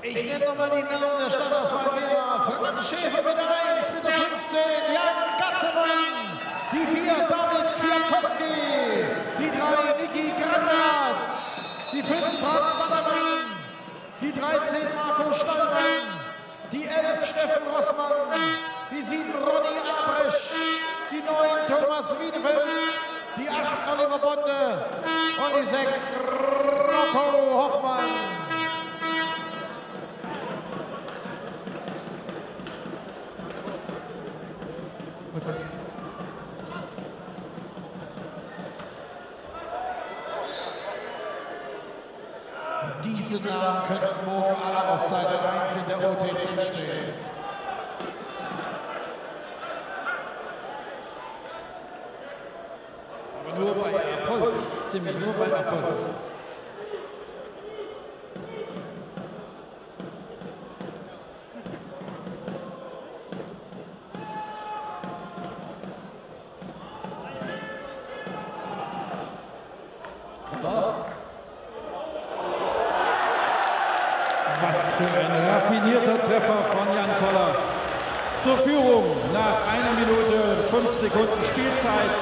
Ich nenne nochmal die Namen der Stadtauswahl her. Frank Schäfer mit der 1, mit der 15, Jan Gatzemann. Die 4, David Kwiatkowski. Die 3, Niki Granat. Die 5, Frank Bannermann. Die 13, Marco Stallmann. Die 11, Steffen Rossmann. Die 7, Ronny Abresch. Die 9, Thomas Wiedefeld. Die 8, Oliver Bonde. Und die 6, Rocco Hoffmann. Diese Namen könnten morgen alle auf Seite 1 in der OTC stehen. Aber nur bei Erfolg. Ziemlich nur bei Erfolg. Führung nach einer Minute, fünf Sekunden Spielzeit.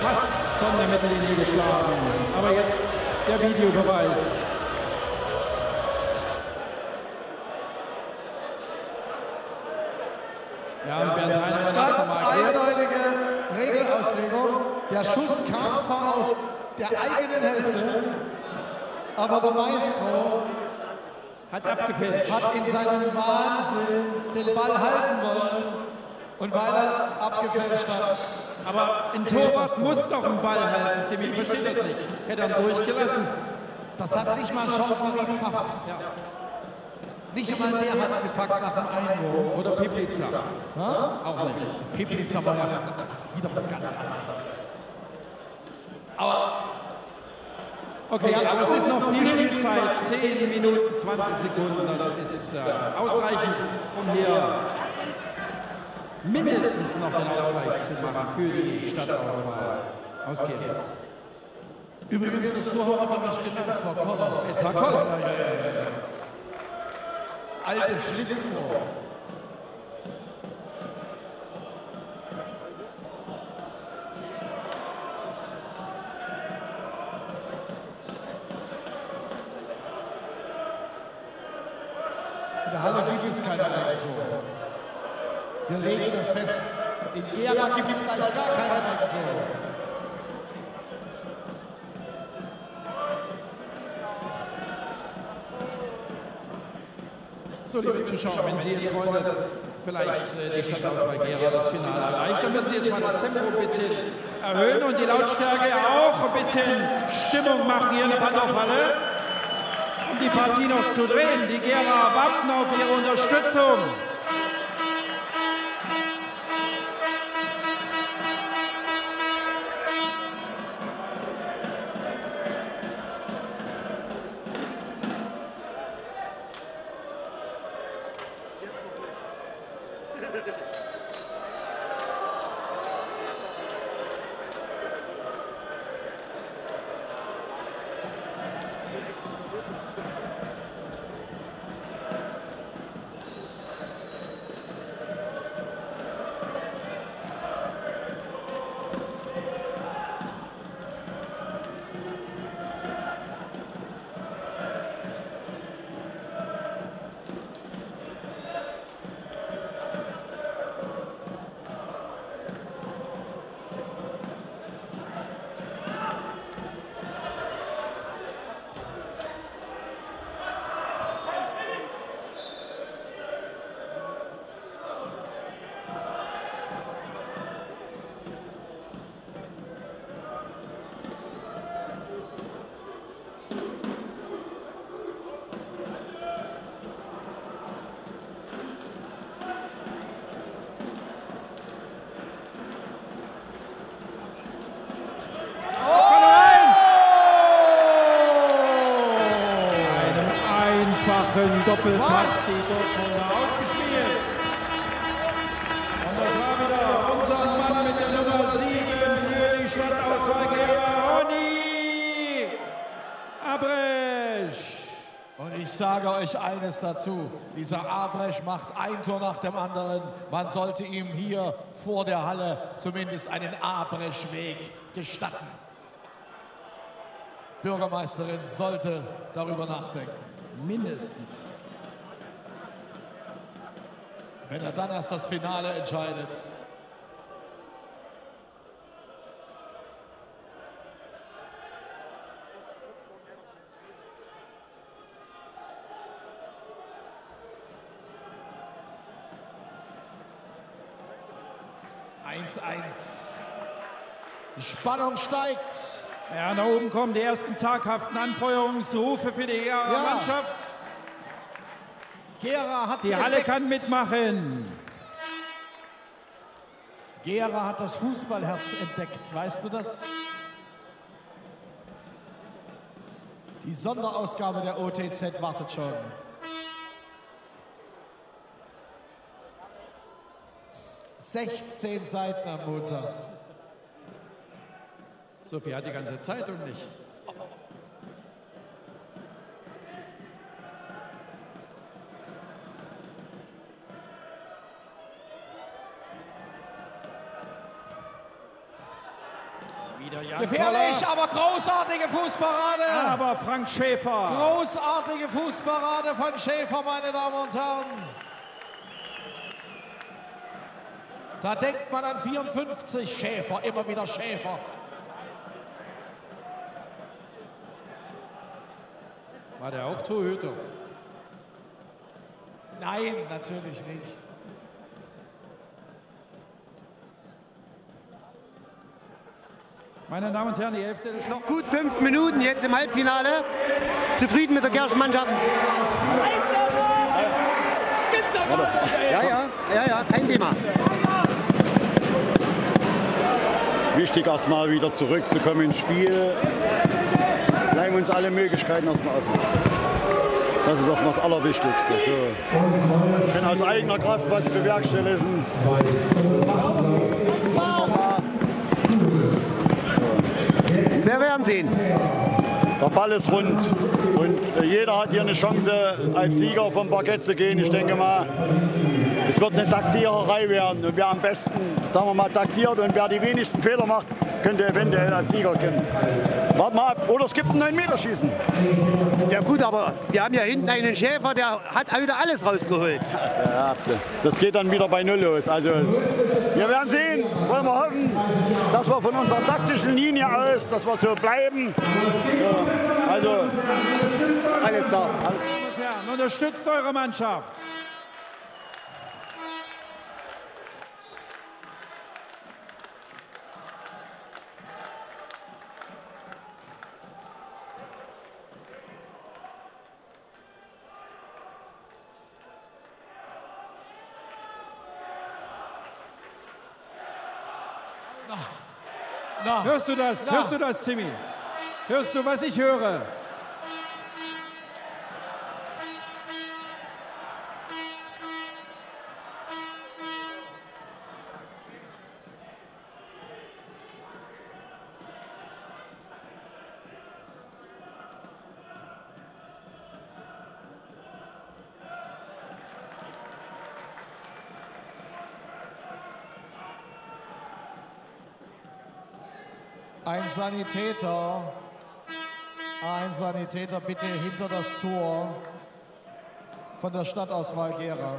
Fast von der Mittellinie geschlagen. Aber jetzt der Videobeweis. Ja, Bernd hat Ganz eindeutige Regelauslegung. Der Schuss kam zwar aus der eigenen Hälfte, aber der Maestro Hat abgefälscht. hat in seinem Wahnsinn den Ball halten wollen. Und weil er abgefälscht hat, Aber ein Torwart muss doch einen Ball halten, Zimmi. Ich verstehe das nicht. Hätte er durchgelassen. das hat nicht mal Jean-Marie Pfaff. Nicht mal der hat es gepackt nach dem Einwurf. Oder Piplica. Auch nicht. Piplitz war ja wieder was ganz anderes. Aber Okay, aber es ist noch viel Spielzeit. 10 Minuten, 20 Sekunden. Das ist äh, ausreichend, um hier mindestens noch den Ausgleich zu machen für die Stadtauswahl. Ausgehen. übrigens, das Tor hat er nicht genannt, es war Koller. Es war Koller. Alte Schlitztor. Der Halle gibt es keine Eigentore. Wir legen das fest. In Gera gibt es gleich gar keine Eigentore. So, liebe Zuschauer, wenn Sie jetzt wollen, dass vielleicht äh, die Stadtauswahl Gera das Finale erreicht, dann müssen Sie jetzt mal das Tempo ein bisschen erhöhen und die Lautstärke auch ein bisschen Stimmung machen hier in der Pantofhalle, die Partie noch zu drehen. Die Gera warten auf ihre Unterstützung. Einem einfachen Doppelpass die Dortmunder ausgespielt. Und das war wieder unser Mann mit der Nummer 7 für die Stadtauswahl Ronny Abresch. Und ich sage euch eines dazu. Dieser Abrech macht ein Tor nach dem anderen. Man sollte ihm hier vor der Halle zumindest einen Abrechweg gestatten. Bürgermeisterin sollte darüber nachdenken. Mindestens. Wenn er dann erst das Finale entscheidet. Spannung steigt. Ja, nach oben kommen die ersten zaghaften Anfeuerungsrufe für die Gera Ja. Mannschaft. Gera hat Die Halle kann mitmachen. Gera hat das Fußballherz entdeckt. Weißt du das? Die Sonderausgabe der OTZ wartet schon. S- 16 Seiten am Montag. So viel hat die ganze Zeitung nicht. Wieder Jan Gefährlich, aber großartige Fußparade. Aber Frank Schäfer. Großartige Fußparade von Schäfer, meine Damen und Herren. Da denkt man an 54 Schäfer, immer wieder Schäfer. War der auch Torhüter? Nein, natürlich nicht. Meine Damen und Herren, die Hälfte des Noch gut fünf Minuten jetzt im Halbfinale. Zufrieden mit der Gerstenmannschaft? Ja, ja, ja, ja, kein Thema. Wichtig erstmal wieder zurückzukommen ins Spiel. Bleiben uns alle Möglichkeiten erstmal offen. Das ist erstmal das Allerwichtigste. So. Wir können aus eigener Kraft was bewerkstelligen. Was wir mal Wir werden sehen. Der Ball ist rund und jeder hat hier eine Chance, als Sieger vom Parkett zu gehen. Ich denke mal, es wird eine Taktiererei werden und wer am besten, sagen wir mal, taktiert und wer die wenigsten Fehler macht, könnte eventuell als Sieger gewinnen. Wart mal ab. Oder es gibt ein 9-Meter-Schießen. Ja gut, aber wir haben ja hinten einen Schäfer, der hat wieder alles rausgeholt. Ja, das geht dann wieder bei Null los. Also, wir werden sehen, wollen wir hoffen, dass wir von unserer taktischen Linie aus, dass wir so bleiben. Ja, also, Alles da. Damen und Herren, unterstützt eure Mannschaft. Hörst du das? Hörst du das, Simi? Hörst du, was ich höre? Ein Sanitäter. Ein Sanitäter bitte hinter das Tor von der Stadtauswahl Gera.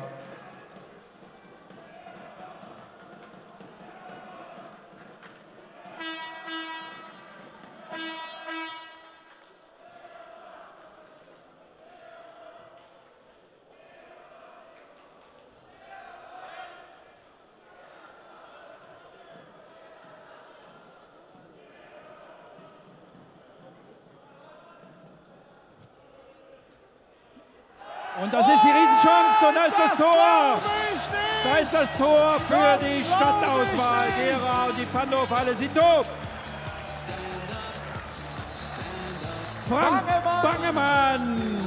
Und das ist die Riesenchance und da ist das, Tor. ich nicht. Da ist das Tor für Das die Stadtauswahl. Gera und die Pandorf-Halle. Sie tobt. Frank Bangemann. Bangemann.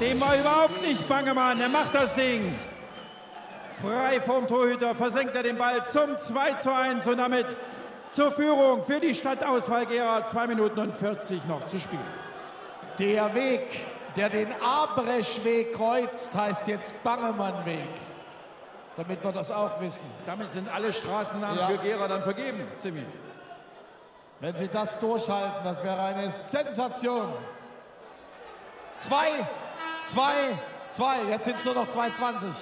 Dem war überhaupt nicht Bangemann. Er macht das Ding. Frei vom Torhüter versenkt er den Ball zum 2 zu 1 und damit zur Führung für die Stadtauswahl Gera. 2 Minuten und 40 noch zu spielen. Der Weg der den Abrechweg kreuzt, heißt jetzt Bangemannweg. Damit wir das auch wissen. Damit sind alle Straßennamen ja. für Gera dann vergeben, Zimmi. Wenn Sie das durchhalten, das wäre eine Sensation. Zwei, zwei, zwei. Jetzt sind es nur noch 2,20.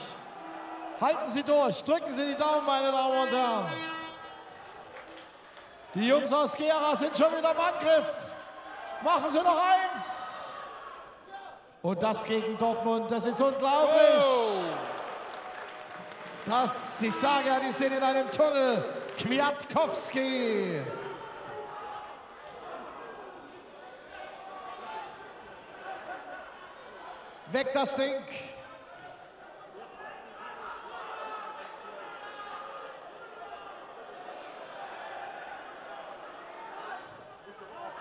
Halten Sie durch. Drücken Sie die Daumen, meine Damen und Herren. Die Jungs aus Gera sind schon wieder im Angriff. Machen Sie noch eins. Und das gegen Dortmund, das ist unglaublich. Das, ich sage ja, die sind in einem Tunnel. Kwiatkowski. Weg das Ding.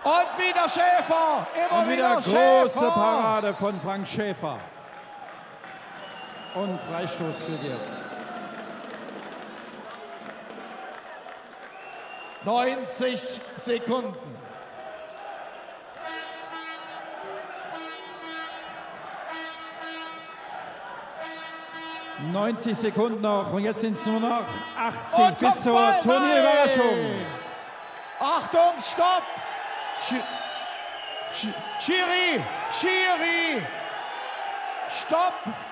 Und wieder Schäfer. Immer Und wieder, wieder große Schäfer. Parade von Frank Schäfer. Und Freistoß für dir. 90 Sekunden. 90 Sekunden noch und jetzt sind es nur noch 80 Und bis zur Turnierüberraschung. Achtung, stopp! Schiri! Schiri! Stopp!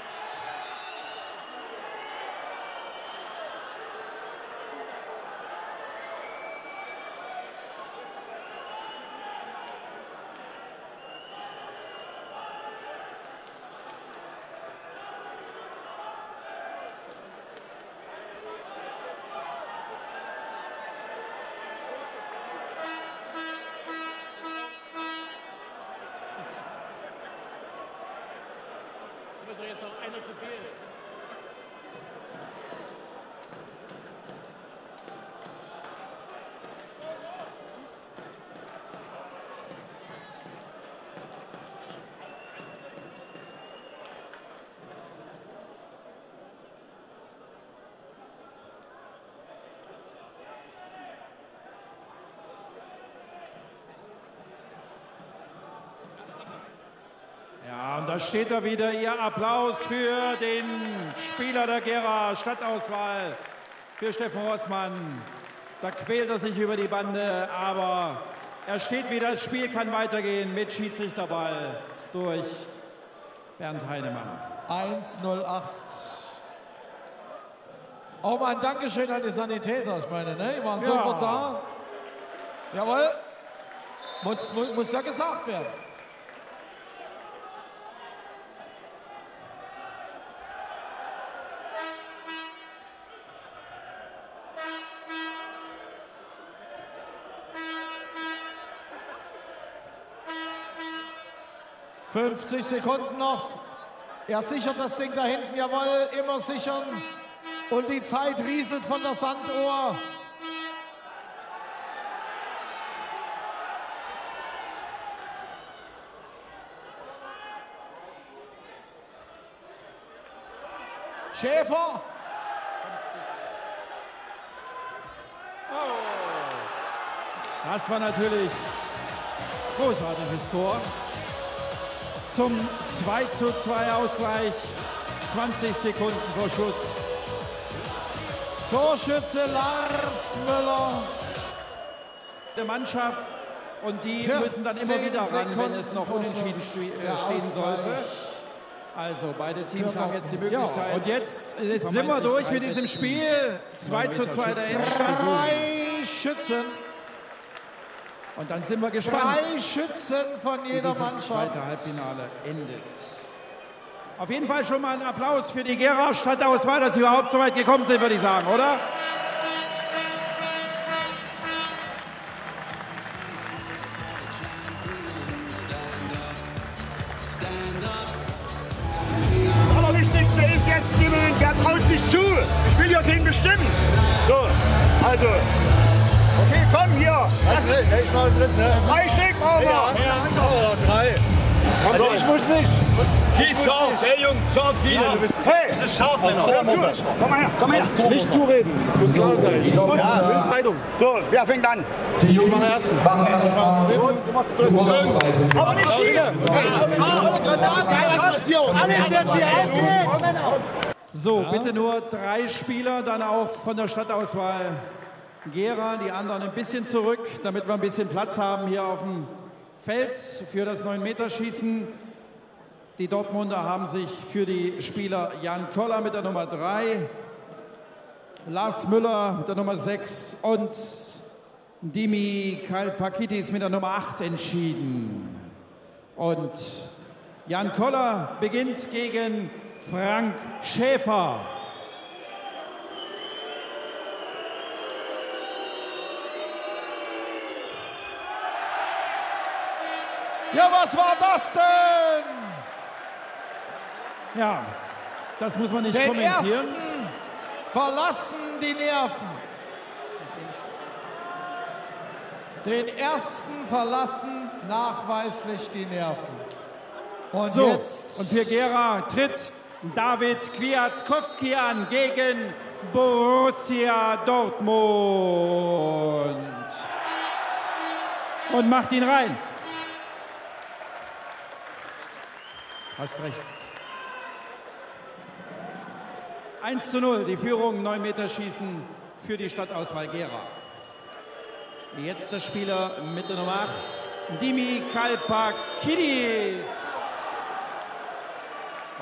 Jetzt noch einer zu viel. Da steht er wieder. Ihr Applaus für den Spieler der Gera Stadtauswahl, für Steffen Rossmann. Da quält er sich über die Bande, aber er steht wieder. Das Spiel kann weitergehen mit Schiedsrichterball durch Bernd Heinemann. 108. Auch mal ein Dankeschön an die Sanitäter, ich meine, ne? Die waren Ja. sofort da. Jawohl. Muss, muss, muss ja gesagt werden. »50 Sekunden noch. Er sichert das Ding da hinten, jawohl, immer sichern. Und die Zeit rieselt von der Sanduhr. Schäfer. Das war natürlich großartiges Tor. Zum 2 zu 2 Ausgleich. 20 Sekunden vor Schuss. Torschütze Lars Müller. Der Mannschaft und die 14 müssen dann immer wieder ran, wenn es noch unentschieden äh, stehen sollte. Also beide Teams haben jetzt die. Möglichkeit. und jetzt, jetzt sind wir durch mit diesem Spiel. 2 zu 2 der Endspiel. Drei Schützen. Und dann sind wir gespannt, Drei Schützen von jeder Mannschaft. zweite Halbfinale endet. Auf jeden Fall schon mal ein Applaus für die Gera Stadtauswahl, dass sie überhaupt so weit gekommen sind, würde ich sagen, oder? Das Allerwichtigste ist jetzt wer traut sich zu. Ich will ja keinen bestimmen. So, also. Okay, komm hier. Lass es. Ich drin, ne? Drei Stück brauchen wir. Ja, drei. Also ich muss nicht. Schieß scharf, hey Jungs, scharf schießen. Hey, Das ist scharf, Männer. komm mal her, komm mal her. Nicht zureden, das muss klar sein. Das muss ja. Entscheidung. So, wer fängt an? Die Jungs machen erst. Aber nicht viele. So, bitte nur drei Spieler, dann auch von der Stadtauswahl Gera, die anderen ein bisschen zurück, damit wir ein bisschen Platz haben hier auf dem Feld für das 9-Meter-Schießen. Die Dortmunder haben sich für die Spieler Jan Koller mit der Nummer 3, Lars Müller mit der Nummer 6 und Dimi Kalpakidis mit der Nummer 8 entschieden. Und Jan Koller beginnt gegen Frank Schäfer. Ja, was war das denn? Ja, das muss man nicht Den kommentieren. ersten verlassen die Nerven. Den ersten verlassen nachweislich die Nerven. Und So, jetzt und für Gera tritt David Kwiatkowski an gegen Borussia Dortmund. Und macht ihn rein. Hast recht. 1 zu 0, die Führung, 9 Meter Schießen für die Stadtauswahl Gera. Jetzt der Spieler mit der Nummer 8, Dimi Kalpakidis.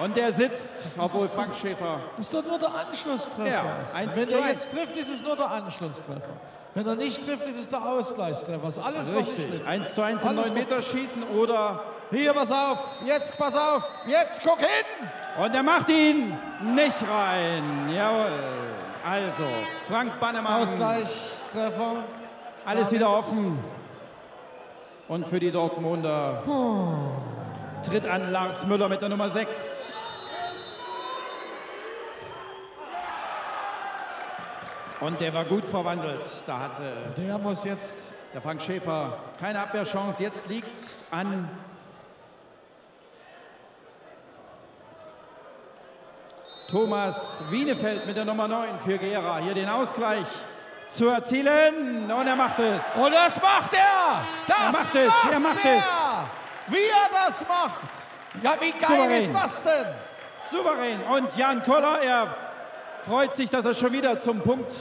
Und der sitzt, obwohl Frank Schäfer. ist doch nur der Anschlusstreffer. Ja, eins Wenn er jetzt trifft, ist es nur der Anschlusstreffer. Wenn er nicht trifft, ist es der Ausgleichstreffer. Ist alles noch nicht Richtig. schlimm. 1 zu 1 im Alles 9 Meter Schießen oder. Hier, pass auf. Jetzt, pass auf. Jetzt, guck hin. Und er macht ihn nicht rein. Jawohl. Also, Frank Bannemann. Ausgleichstreffer. Alles wieder offen. Und für die Dortmunder tritt an Lars Müller mit der Nummer 6. Und der war gut verwandelt. Da hatte Der muss jetzt der Frank Schäfer keine Abwehrchance. Jetzt liegt's an Thomas Wienefeld mit der Nummer 9 für Gera. Hier den Ausgleich zu erzielen. Und er macht es. Und das macht er! Das Er macht es, er macht er. es. Wie er das macht! Ja, wie geil Souverän. ist das denn? Souverän. Und Jan Koller, er freut sich, dass er schon wieder zum Punkt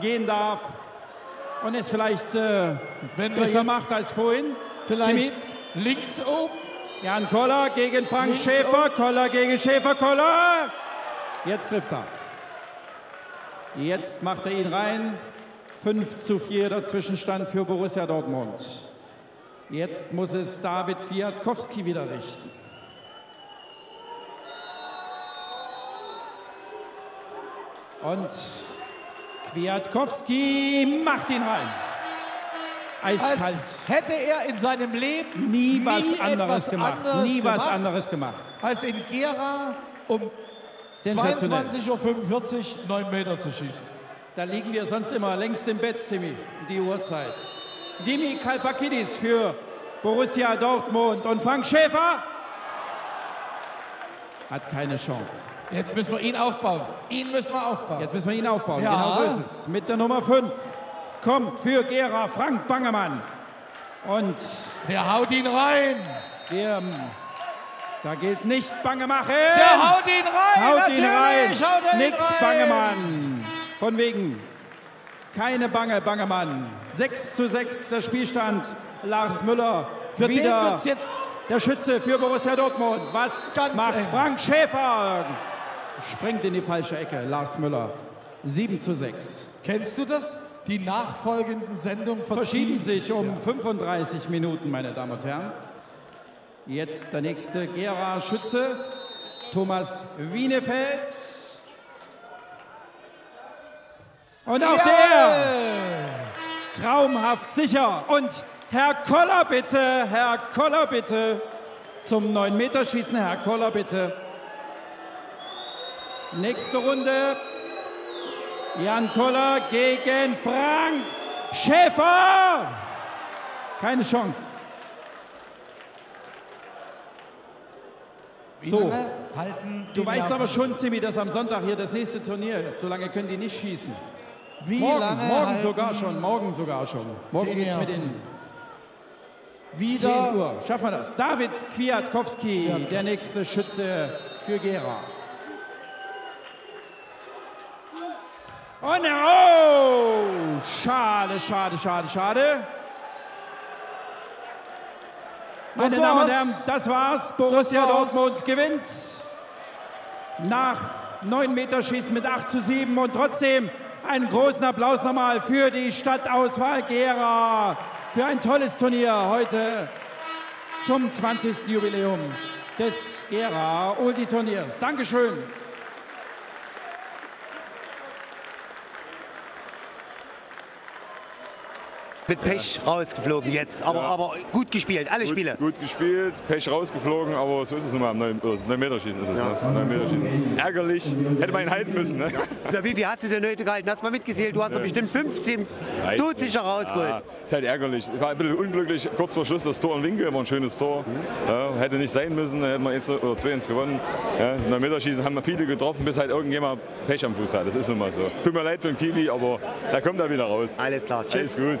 gehen darf. Und es vielleicht äh, Wenn besser macht als vorhin. Vielleicht links oben. Jan Koller gegen Frank Links Schäfer. Koller gegen Schäfer. Koller. Jetzt trifft er. Jetzt macht er ihn rein. 5 zu 4 der Zwischenstand für Borussia Dortmund. Jetzt muss es David Kwiatkowski wieder richten. Und Kwiatkowski macht ihn rein. Als Eiskalt. hätte er in seinem Leben Nie was nie anderes etwas gemacht. anderes Nie was gemacht, anderes gemacht. als in Gera um. 22.45 Uhr 9 Meter zu schießen. Da liegen wir sonst immer längst im Bett, Simi, die Uhrzeit. Dimi Kalpakidis für Borussia Dortmund und Frank Schäfer hat keine Chance. Jetzt müssen wir ihn aufbauen. Ihn müssen wir aufbauen. Jetzt müssen wir ihn aufbauen. Ja. Genau so ist es. Mit der Nummer 5 kommt für Gera Frank Bangemann. Und Der haut ihn rein. der, da gilt nicht Bange machen. Der haut ihn rein. Haut ihn rein. Haut Nix rein. Bangemann. Von wegen. Keine Bange, Bangemann. 6 zu 6 der Spielstand. Lars Müller Für den wieder wird's jetzt der Schütze für Borussia Dortmund. Was Ganz macht eng. Frank Schäfer? Springt in die falsche Ecke. Lars Müller. 7 zu 6. Kennst du das? Die nachfolgenden Sendungen Verschieben sich um 35 Minuten, meine Damen und Herren. Jetzt der nächste Gera Schütze, Thomas Wienefeld. Und auch der traumhaft sicher. Und Herr Koller bitte, Herr Koller bitte. Zum 9-Meter-Schießen, Herr Koller bitte. Nächste Runde. Jan Koller gegen Frank Schäfer. Keine Chance. So, halten du weißt aber schon, Simi, dass am Sonntag hier das nächste Turnier ist. So lange können die nicht schießen. Wie Morgen, lange morgen sogar schon, morgen sogar schon. Morgen geht's mit den 10 Wieder Uhr. Schaffen wir das. David Kwiatkowski, der nächste Schütze für Gera. Und oh! Schade, schade, schade, schade. Meine Das Damen und. Herren, das war's. Borussia Das war's. Dortmund gewinnt nach 9 Meter Schießen mit 8 zu 7 und trotzdem einen großen Applaus nochmal für die Stadtauswahl Gera für ein tolles Turnier heute zum 20. Jubiläum des Gera Uldi Turniers. Dankeschön. Mit Pech rausgeflogen jetzt, aber, aber gut gespielt, alle Spiele. Gut, gut gespielt, Pech rausgeflogen, aber so ist es nun mal am 9, 9 Meter Schießen. Ist es, ne? 9 Meter Schießen. Ärgerlich, hätte man ihn halten müssen. Ne? Ja, wie viel hast du denn heute gehalten? Hast du mal mitgezählt? Du hast doch bestimmt 15 Nein. todsicher Ja, rausgeholt. ist halt ärgerlich. Ich war ein bisschen unglücklich. Kurz vor Schluss das Tor in Winkel war ein schönes Tor. Ja, hätte nicht sein müssen, hätten wir eins oder zwei ins gewonnen. Ja, in der Meterschießen haben wir viele getroffen, bis halt irgendjemand Pech am Fuß hat. Das ist nun mal so. Tut mir leid für den Kiwi, aber da kommt er wieder raus. Alles klar, Alles tschüss. gut.